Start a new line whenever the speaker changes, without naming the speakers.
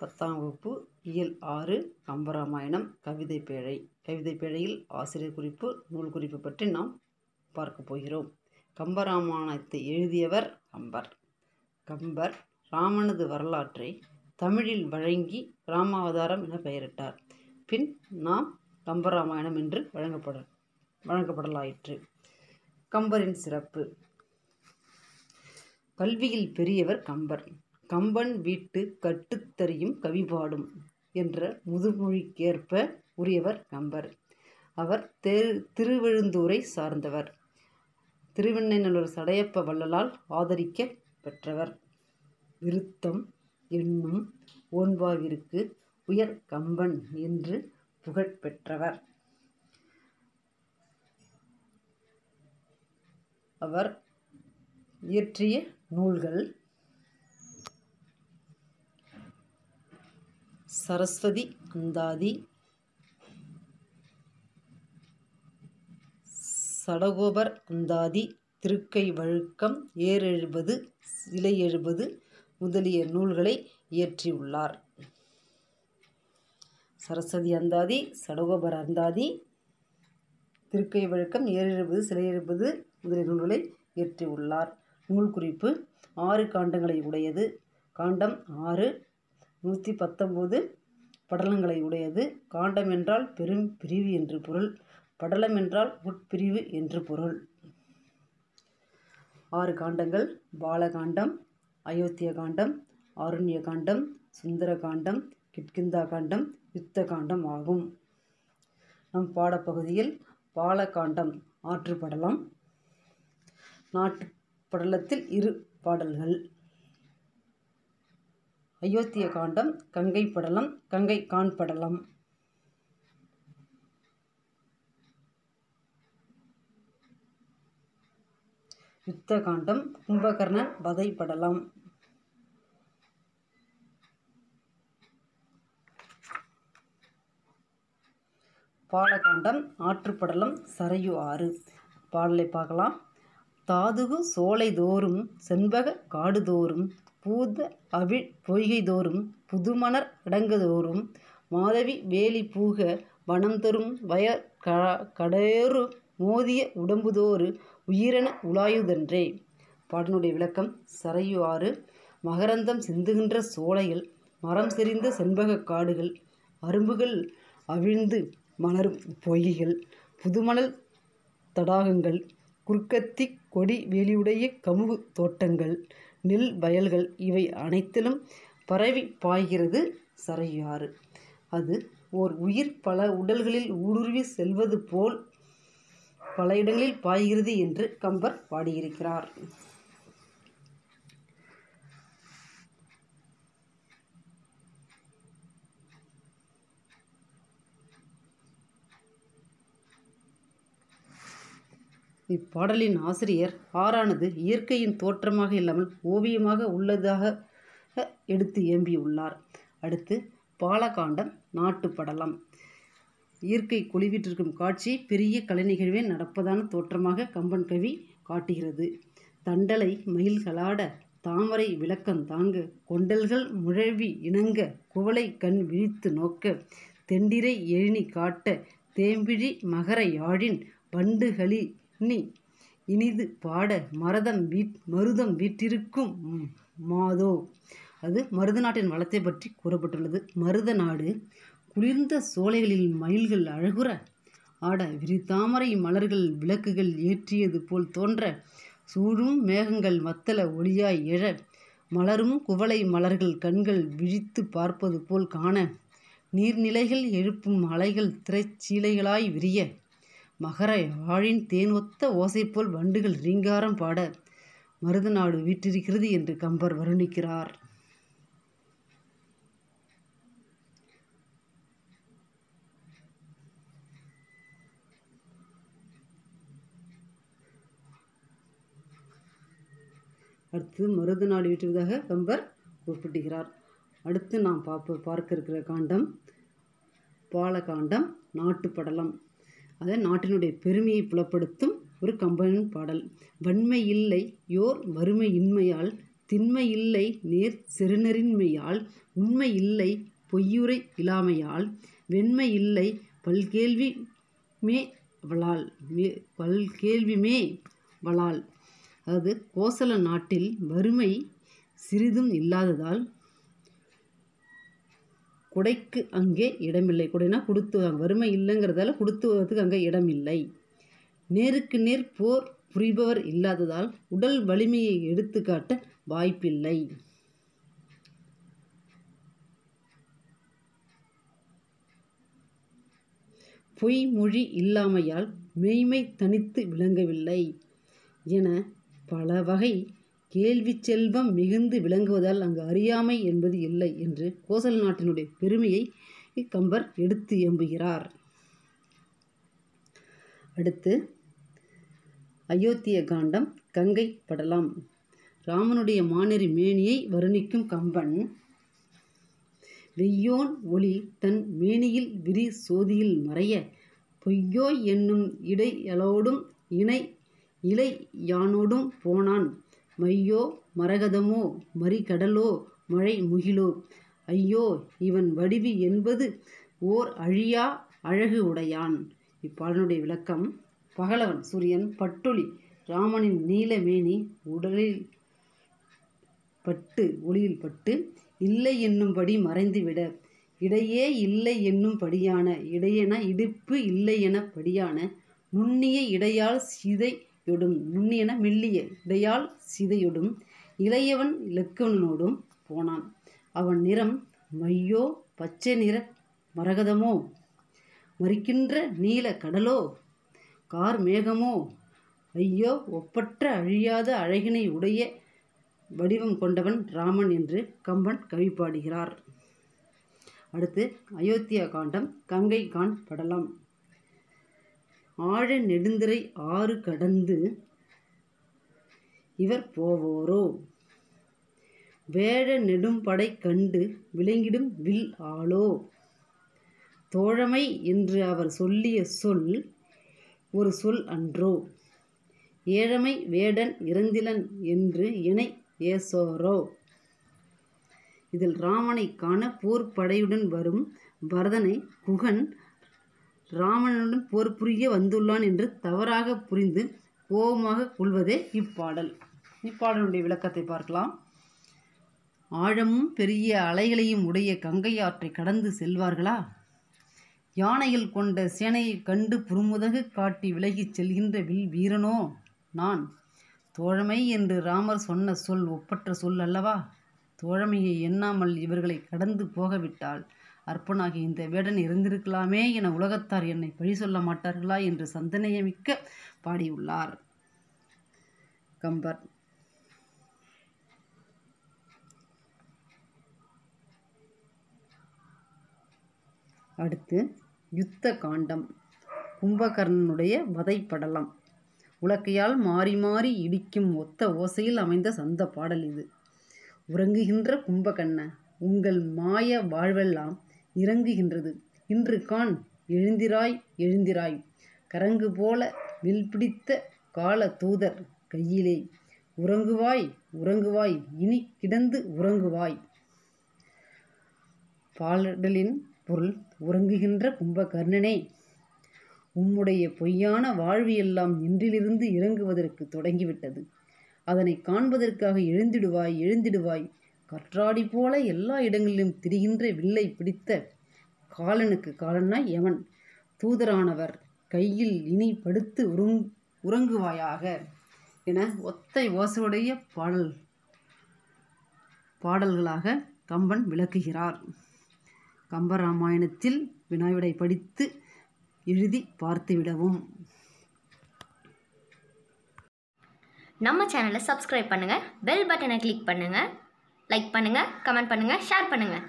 பத்தாம் வகுப்பு இயல் ஆறு கம்பராமாயணம் கவிதை பேழை. கவிதை பேழையில் ஆசிரியர் குறிப்பு நூல் குறிப்பு பற்றி நாம் பார்க்க போகிறோம். கம்பராமாயணத்தை எழுதியவர் கம்பர். கம்பர் ராமனது வரலாற்றை தமிழில் வழங்கி ராமாவதாரம் என பெயரிட்டார். பின் நாம் கம்பராமாயணம் என்று வழங்கப்பட வழங்கப்படலாயிற்று. கம்பரின் சிறப்பு. கல்வியில் பெரியவர் கம்பர். கம்பன் வீட்டு கட்டுத்தறியும் கவிபாடும் என்ற முதுமொழிக்கேற்ப உரியவர் கம்பர். அவர் தெரு திருவெழுந்தூரை சார்ந்தவர். திருவெண்ணெய்நல்லூர் சடையப்ப வள்ளலால் ஆதரிக்க பெற்றவர். விருத்தம் என்னும் ஓன்பாவிற்கு உயர் கம்பன் என்று புகழ் பெற்றவர். அவர் இயற்றிய நூல்கள் சரஸ்வதி அந்தாதி சடகோபர் அந்தாதி திருக்கை வழுக்கம் ஏர் எழுபது சிலை எழுபது முதலிய நூல்களை இயற்றியுள்ளார் சரஸ்வதி அந்தாதி சடகோபர் அந்தாதி திருக்கை வழக்கம் ஏர் எழுபது சிலை எழுபது முதலிய நூல்களை இயற்றியுள்ளார் நூல் குறிப்பு ஆறு காண்டங்களை உடையது. காண்டம் ஆறு நூற்றி பத்தொம்போது படலங்களை உடையது. காண்டம் என்றால் பெரும் பிரிவு என்று பொருள். படலம் என்றால் உட்பிரிவு என்று பொருள். ஆறு காண்டங்கள். பாலகாண்டம் அயோத்திய காண்டம் ஆருண்ய காண்டம் சுந்தர காண்டம் கிட்கிந்தா காண்டம் யுத்த காண்டம் ஆகும். நம் பாடப்பகுதியில் பாலகாண்டம் ஆற்று படலம். நாட்டு படலத்தில் இரு பாடல்கள். அயோத்திய காண்டம் கங்கை படலம் கங்கை காண்படலம் யுத்த காண்டம் கும்பகர்ணன் வதை பாலகாண்டம் ஆற்றுப்படலம் சரையு ஆறு. பாடலை பார்க்கலாம். தாதுகு சோலை தோறும் செண்பக காடுதோறும். பூத அவிழ் பொய்கைதோறும் புதுமணர் அடங்குதோறும் மாதவி வேலி பூக வனம் தரும் வயற் க கடேறு மோதிய உடம்புதோறு உயிரென உலாயுதன்றே. பாடனுடைய விளக்கம் சரையு ஆறு மகரந்தம் சிந்துகின்ற சோலைகள் மரம் செறிந்த செண்பக காடுகள் அரும்புகள் அவிழ்ந்து மலரும் பொய்கைகள் புதுமணல் தடாகங்கள் குறுக்கத்தி கொடி வேலியுடைய கமுகு தோட்டங்கள் நெல் வயல்கள் இவை அனைத்திலும் பரவி பாய்கிறது சரையாறு. அது ஓர் உயிர் பல உடல்களில் ஊடுருவி செல்வது போல் பல இடங்களில் பாய்கிறது என்று கம்பர் பாடியிருக்கிறார். இப்பாடலின் ஆசிரியர் ஆறானது இயற்கையின் தோற்றமாக இல்லாமல் ஓவியமாக உள்ளதாக எடுத்து ஏம்பியுள்ளார். அடுத்து பாலகாண்டம் நாட்டு படலம். இயற்கை குழுவிட்டிருக்கும் காட்சி பெரிய கலை நிகழ்வே நடப்பதான தோற்றமாக கம்பன் கவி காட்டுகிறது. தண்டலை மயில்களாட தாமரை விளக்கம் தாங்க கொண்டல்கள் முழவி இணங்க குவளை கண் விழித்து நோக்க தெண்டிரை எழினி காட்ட தேம்பிழி மகர யாழின் பண்டுகளி நீ இனிது பாட மரதம் வீட் மருதம் வீட்டிருக்கும் மாதோ. அது மருத நாட்டின் வளத்தை பற்றி கூறப்பட்டுள்ளது. மருத நாடு குளிர்ந்த சோலைகளில் மயில்கள் அழகுற ஆட விரிதாமரை மலர்கள் விளக்குகள் ஏற்றியது போல் தோன்ற சூழும் மேகங்கள் மத்தள ஒளியாய் எழ மலரும் குவளை மலர்கள் கண்கள் விழித்து பார்ப்பது போல் காண நீர்நிலைகள் எழுப்பும் அலைகள் திரைச்சீலைகளாய் விரிய மகர யாழின் தேன் ஒத்த ஓசை போல் வண்டுகள் ரீங்காரம் பாட மருதநாடு வீற்றிருக்கிறது என்று கம்பர் வருணிக்கிறார். அடுத்து மருதநாடு வீட்டுவதாக கம்பர் குறிப்பிட்டுகிறார் அடுத்து நாம் பார்ப்ப பார்க்க இருக்கிற காண்டம் பாலகாண்டம் நாட்டுப்படலம் படலம். அதை நாட்டினுடைய பெருமையை புலப்படுத்தும் ஒரு கம்பன் பாடல். வன்மை இல்லை யோர் வறுமை இன்மையால் திண்மை இல்லை நேர் செருநரின்மையால் உண்மை இல்லை பொய்யுரை இல்லாமையால் வெண்மை இல்லை பல்கேள்வி மே வளால் மே பல்கேள்விமே வளால். அதாவது கோசல நாட்டில் வறுமை சிறிதும் இல்லாததால் குடைக்கு அங்கே இடமில்லை. குடைனா கொடுத்து வறுமை இல்லைங்கிறதால கொடுத்துவதற்கு அங்கே இடமில்லை. நேருக்கு நேர் போர் புரிபவர் இல்லாததால் உடல் வலிமையை எடுத்துக்காட்ட வாய்ப்பில்லை. பொய் மொழி இல்லாமையால் மெய்மை தனித்து விளங்கவில்லை என பல வகை கேள்வி செல்வம் மிகுந்து விளங்குவதால் அங்கு அறியாமை என்பது இல்லை என்று கோசல் நாட்டினுடைய பெருமையை கம்பர் எடுத்து எம்புகிறார். அடுத்து அயோத்திய காண்டம் கங்கை படலாம். ராமனுடைய மானரி மேனியை வருணிக்கும் கம்பன் வெய்யோன் ஒளி தன் மேனியில் விரி சோதியில் மறைய பொய்யோய் என்னும் இடையலோடும் இணை இலை யானோடும் போனான். மையோ மரகதமோ மறிகடலோ மழை முகிலோ ஐயோ இவன் வடிவு என்பது ஓர் அழியா அழகு உடையான். இப்பாடனுடைய விளக்கம் பகலவன் சூரியன் பட்டொளி ராமனின் நீலமேனி உடலில் பட்டு ஒளியில் பட்டு இல்லை என்னும்படி மறைந்துவிட. இடையே இல்லை என்னும்படியான இடையென இடுப்பு இல்லை என படியான நுண்ணிய இடையால் சிதை யொடும் நுண்ணியன மெல்லிய இடையால் சிதையொடும் இளையவன் இலக்கவனோடும் போனான். அவன் நிறம் மையோ பச்சை நிற மரகதமோ? மறிக்கின்ற நீல கடலோ? கார் மேகமோ? ஐயோ ஒப்பற்ற அழியாத அழகினை உடைய வடிவம் கொண்டவன் ராமன் என்று கம்பன் கவி பாடுகிறார். அடுத்து அயோத்தியா காண்டம் கங்கை கான் படலாம் ஆழ நெடுந்திரை ஆறு கடந்து இவர் போவோரோ? வேழ நெடும்படை கண்டு விளங்கிடும் வில் ஆளோ? தோழமை என்று அவர் சொல்லிய சொல் ஒரு சொல் அன்றோ? ஏழமை வேடன் இறந்திலன் என்று இணை ஏசோரோ? இதில் ராமனை காண போர் படையுடன் வரும் பரதனை குகன் ராமனுடன் போர் புரிய வந்துள்ளான் என்று தவறாக புரிந்து கோபமாக கொள்வதே இப்பாடல். இப்பாடலுடைய விளக்கத்தை பார்க்கலாம். ஆழமும் பெரிய அலைகளையும் உடைய கங்கை ஆற்றை கடந்து செல்வார்களா? யானையில் கொண்ட சேனையை கண்டு புறமுதகு காட்டி விலகிச் செல்கின்ற வில் வீரனோ நான்? தோழமை என்று ராமர் சொன்ன சொல் ஒப்பற்ற சொல் அல்லவா? தோழமையை எண்ணாமல் இவர்களை கடந்து போகவிட்டால் அற்பனாகி இந்த வேடன் இருந்திருக்கலாமே என உலகத்தார் என்னை பழி சொல்ல மாட்டார்களா என்று சந்தனையமிக்க பாடியுள்ளார். கம்பர். அடுத்து யுத்த காண்டம். கும்பகர்ணனுடைய வதைப்படலம். உலக்கையால் மாறி மாறி இடிக்கும் ஒத்த ஓசையில் அமைந்த சந்த பாடல் இது. உறங்குகின்ற கும்பகண்ண உங்கள் மாய வாழ்வெல்லாம் இறங்குகின்றது. இன்று கான் எழுந்திராய் எழுந்திராய். கரங்கு போல வில் பிடித்த கால தூதர் கையிலே. உறங்குவாய் உறங்குவாய். இனி கிடந்து உறங்குவாய். பாடலின் பொருள் உறங்குகின்ற கும்பகர்ணனே. உம்முடைய பொய்யான வாழ்வியெல்லாம் இன்றிலிருந்து இறங்குவதற்கு தொடங்கிவிட்டது. அதனை காண்பதற்காக எழுந்திடுவாய் எழுந்திடுவாய். கற்றாடி போல எல்லா இடங்களிலும் திரிகின்ற வில்லை பிடித்த காலனுக்கு காலன்னா எவன் தூதரானவர் கையில் இனி படுத்து உறங் உறங்குவாயாக என ஒத்தை ஓசையுடைய பாடல் பாடல்களாக கம்பன் விளக்குகிறார். கம்பராமாயணத்தில் வினாவிடை படித்து எழுதி பார்த்துவிடவும்
நம்ம சேனலை சப்ஸ்கிரைப் பண்ணுங்கள் பெல் பட்டனை கிளிக் பண்ணுங்கள் லைக் பண்ணுங்கள் கமெண்ட் பண்ணுங்கள் ஷேர் பண்ணுங்கள்